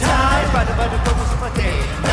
Time, but but for my day.